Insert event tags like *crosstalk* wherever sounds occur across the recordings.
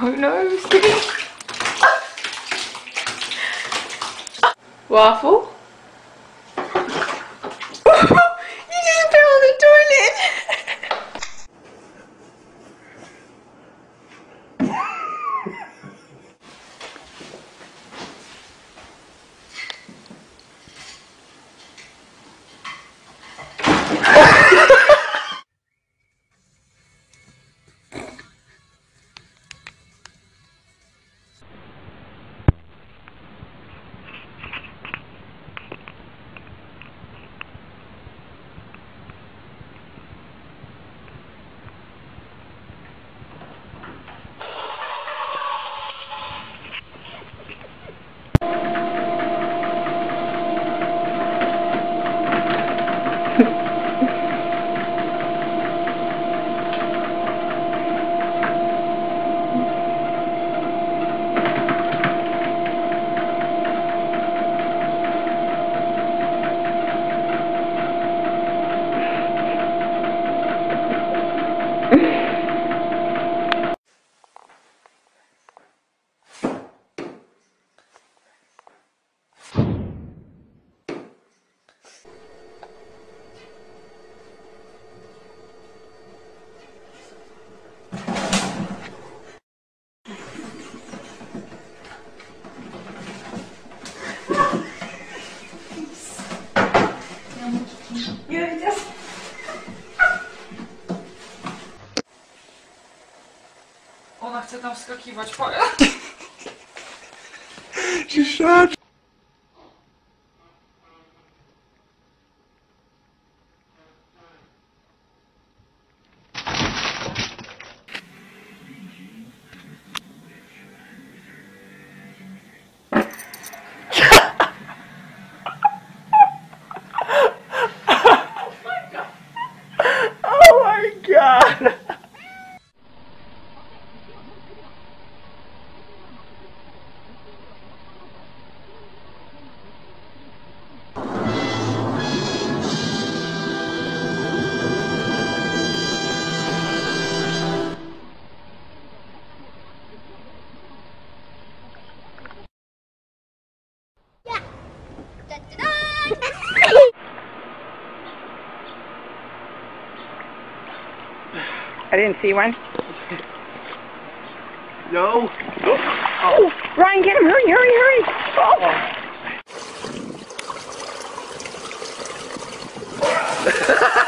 Oh no. *laughs* Waffle? Wskakiwać. Po... *laughs* *laughs* Oh my god! Oh didn't see one. No. Oh, Ryan, get him! Hurry, hurry, hurry! Oh. Open *laughs*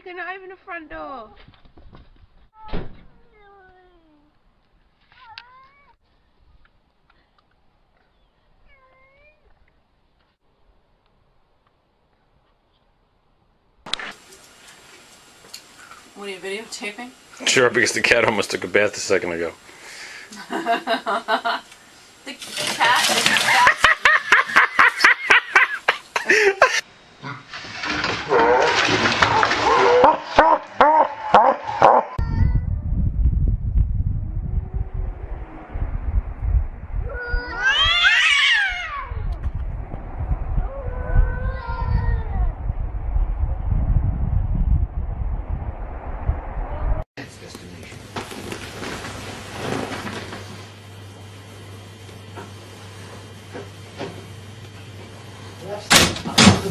Alfie, can I open the front door? What are you videotaping? Sure, because the cat almost took a bath a second ago. *laughs* The cat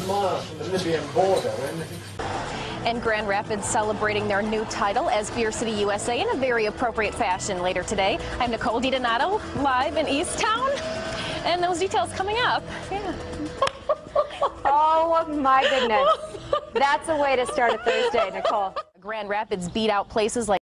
miles from the Libyan border. And Grand Rapids celebrating their new title as Beer City USA in a very appropriate fashion later today. I'm Nicole DiDonato, live in East Town. And those details coming up. Yeah. *laughs* Oh my goodness. That's a way to start a Thursday, Nicole. Grand Rapids beat out places like